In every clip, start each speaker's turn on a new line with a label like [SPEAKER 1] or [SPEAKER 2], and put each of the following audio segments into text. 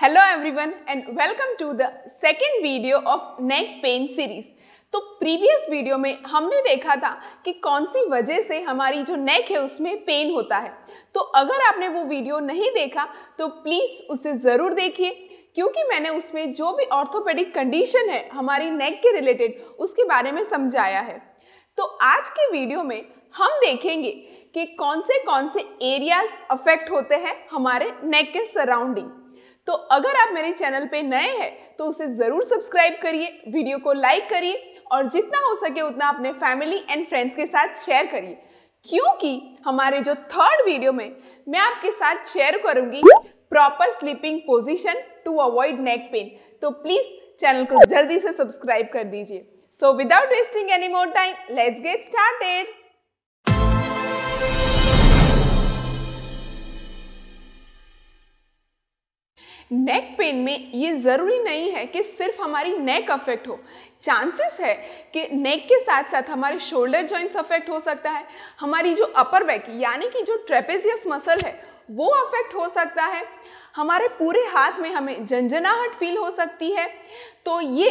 [SPEAKER 1] Hello everyone and welcome to the second video of neck pain series तो previous video में हमने देखा था कि कौन सी वजह से हमारी जो नेक है उसमें पेन होता है। तो अगर आपने वो वीडियो नहीं देखा तो प्लीज़ उसे ज़रूर देखिए। क्योंकि मैंने उसमें जो भी ऑर्थोपेडिक कंडीशन है, हमारी नेक के रिलेटेड उसके बारे में समझाया है। तो आज के वीडियो में हम देखेंगे कि कौन से कौन से एरियाज़ अफेक्ट होते हैं हमारे नेक के सराउंडिंग तो अगर आप मेरे चैनल पे नए हैं तो उसे ज़रूर सब्सक्राइब करिए, वीडियो को लाइक करिए और जितना हो सके उतना अपने फैमिली एंड फ्रेंड्स के साथ शेयर करिए। क्योंकि हमारे जो थर्ड वीडियो में मैं आपके साथ शेयर करूँगी proper sleeping position to avoid neck pain तो प्लीज़ चैनल को जल्दी से सब्सक्राइब कर दीजिए। So without wasting any more time let's get started neck pain में ये ज़रूरी नहीं है कि सिर्फ़ हमारी नेक अफेक्ट हो। चांसेस है कि नेक के साथ साथ हमारे शोल्डर जॉइंट्स अफेक्ट हो सकता है। हमारी जो अपर बैक यानी कि जो ट्रेपेजियस मसल है, वो अफेक्ट हो सकता है। हमारे पूरे हाथ में हमें झंझनाहट फील हो सकती है। तो ये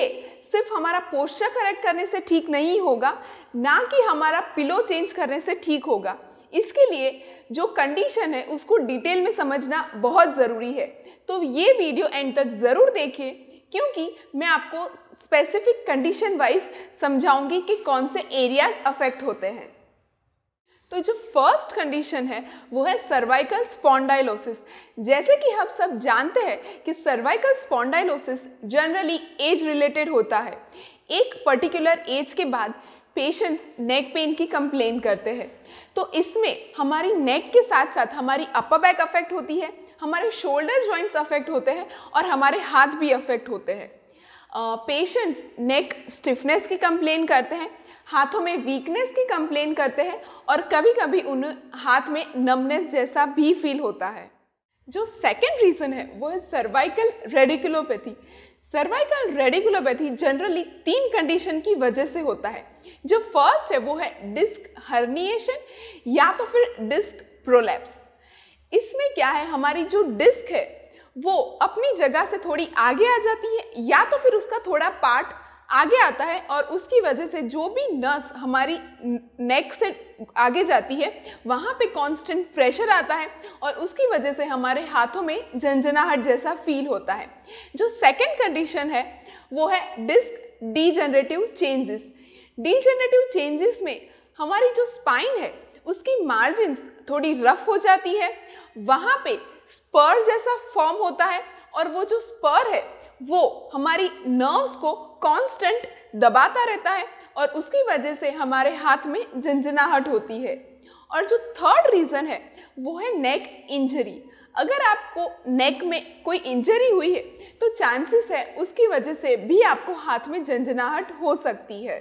[SPEAKER 1] सिर्फ़ हमारा पोस्चर करेक्ट करने से ठीक नहीं होगा, ना कि हमारा पिलो चेंज करने से ठीक होगा। इसके लिए जो कंडीशन है, उसको डिटेल में समझना बहुत ज़रूरी है। तो ये वीडियो एंड तक ज़रूर देखिए क्योंकि मैं आपको स्पेसिफिक कंडीशन वाइज समझाऊँगी कि कौन से एरियाज़ अफेक्ट होते हैं। तो जो फ़र्स्ट कंडीशन है, वो है सर्वाइकल स्पॉन्डाइलोसिस जैसे कि हम सब जानते हैं कि cervical spondylosis generally age related होता है। एक पर्टिकुलर एज के बाद पेशेंट्स नेक पेन की कंप्लेन करते हैं। तो इसमें हमारी नेक के साथ साथ हमारी अपर बैक अफेक्ट होती है हमारे शोल्डर जॉइंट्स अफेक्ट होते हैं और हमारे हाथ भी अफेक्ट होते हैं। पेशेंट्स नेक स्टिफनेस की कंप्लेन करते हैं, हाथों में वीकनेस की कंप्लेन करते हैं और कभी कभी उन हाथ में नमनेस जैसा भी फील होता है। जो सेकेंड रीज़न है, वो है cervical radiculopathy cervical radiculopathy generally तीन कंडीशन की वजह से होता है। जो फ़र्स्ट है, वो है डिस्क हर्निएशन या तो फिर डिस्क प्रोलैप्स इसमें क्या है? हमारी जो डिस्क है, वो अपनी जगह से थोड़ी आगे आ जाती है, या तो फिर उसका थोड़ा पार्ट आगे आता है और उसकी वजह से जो भी नस हमारी नेक से आगे जाती है, वहाँ पे कांस्टेंट प्रेशर आता है और उसकी वजह से हमारे हाथों में झंझनाहट जैसा फील होता है। जो सेकेंड कंडीशन है, वो है disc degenerative changes degenerative changes में हमारी जो स्पाइन है उसकी मार्जिन्स थोड़ी रफ हो जाती है। वहाँ पे स्पर जैसा फॉर्म होता है और वो जो स्पर है, वो हमारी नर्व्स को कांस्टेंट दबाता रहता है और उसकी वजह से हमारे हाथ में झंझनाहट होती है। और जो थर्ड रीज़न है, वो है नेक इंजरी अगर आपको नेक में कोई इंजरी हुई है तो चांसेस है उसकी वजह से भी आपको हाथ में झंझनाहट हो सकती है।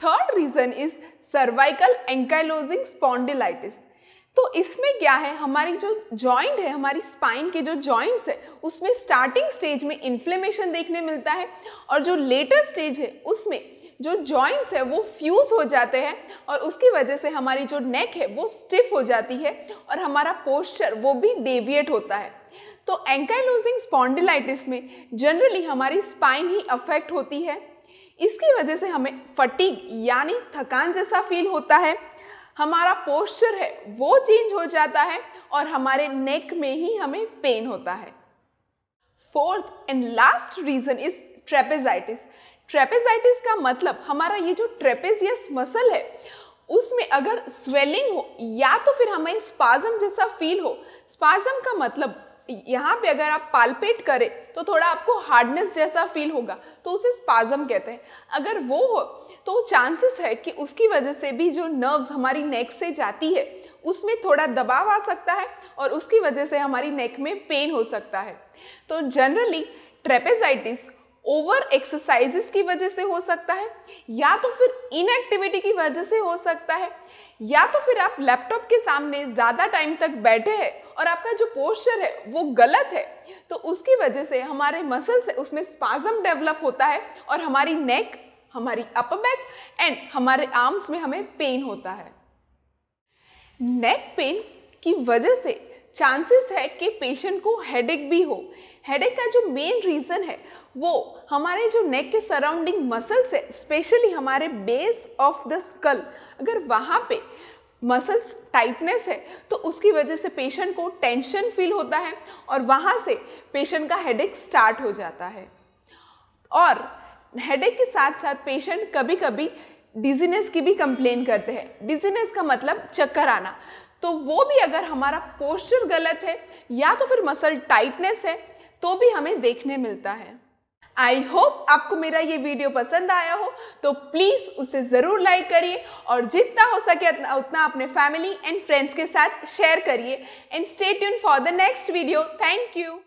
[SPEAKER 1] Third reason is cervical ankylosing spondylitis तो इसमें क्या है? हमारी जो जॉइंट है, हमारी स्पाइन के जो जॉइंट्स है, उसमें स्टार्टिंग स्टेज में इन्फ्लेमेशन देखने मिलता है और जो लेटर स्टेज है, उसमें जो जॉइंट्स है, वो फ्यूज हो जाते हैं और उसकी वजह से हमारी जो नेक है, वो स्टिफ हो जाती है और हमारा पोस्चर वो भी डेविएट होता है। तो एंकाइलोजिंग स्पॉन्डिलाइटिस में जनरली हमारी स्पाइन ही अफेक्ट होती है इसकी वजह से हमें फटीग यानी थकान जैसा फील होता है। हमारा पोस्चर है, वो चेंज हो जाता है और हमारे नेक में ही हमें पेन होता है। Fourth and last reason is trapezitis trapezitis का मतलब हमारा ये जो ट्रेपेजियस मसल है, उसमें अगर स्वेलिंग हो या तो फिर हमें स्पाजम जैसा फील हो स्पाजम का मतलब यहाँ पे अगर आप पालपेट करें तो थोड़ा आपको हार्डनेस जैसा फील होगा। तो उसे स्पाजम कहते हैं। अगर वो हो तो चांसेस है कि उसकी वजह से भी जो नर्व्स हमारी नेक से जाती है, उसमें थोड़ा दबाव आ सकता है और उसकी वजह से हमारी नेक में पेन हो सकता है। तो जनरली ट्रेपेजाइटिस ओवर एक्सरसाइजेस की वजह से हो सकता है, या तो फिर इनएक्टिविटी की वजह से हो सकता है, या तो फिर आप लैपटॉप के सामने ज़्यादा टाइम तक बैठे हैं और आपका जो पोस्चर है, वो गलत है तो उसकी वजह से हमारे मसल्स है उसमें स्पाजम डेवलप होता है और हमारी नेक हमारी अपर बैक एंड हमारे आर्म्स में हमें पेन होता है। नेक पेन की वजह से चांसेस है कि पेशेंट को हेडेक भी हो। हेडेक का जो मेन रीज़न है, वो हमारे जो नेक के सराउंडिंग मसल्स है स्पेशली हमारे बेस ऑफ़ द स्कल अगर वहाँ पे मसल्स टाइटनेस है तो उसकी वजह से पेशेंट को टेंशन फील होता है और वहाँ से पेशेंट का हेडेक स्टार्ट हो जाता है। और हेडेक के साथ साथ पेशेंट कभी कभी डिजीनेस की भी कंप्लेन करते हैं। डिजीनेस का मतलब चक्कर आना। तो वो भी अगर हमारा पोस्चर गलत है या तो फिर मसल टाइटनेस है तो भी हमें देखने मिलता है। आई होप आपको मेरा ये वीडियो पसंद आया हो तो प्लीज़ उसे ज़रूर लाइक करिए और जितना हो सके उतना अपने फैमिली एंड फ्रेंड्स के साथ शेयर करिए। And stay tuned for the next video thank you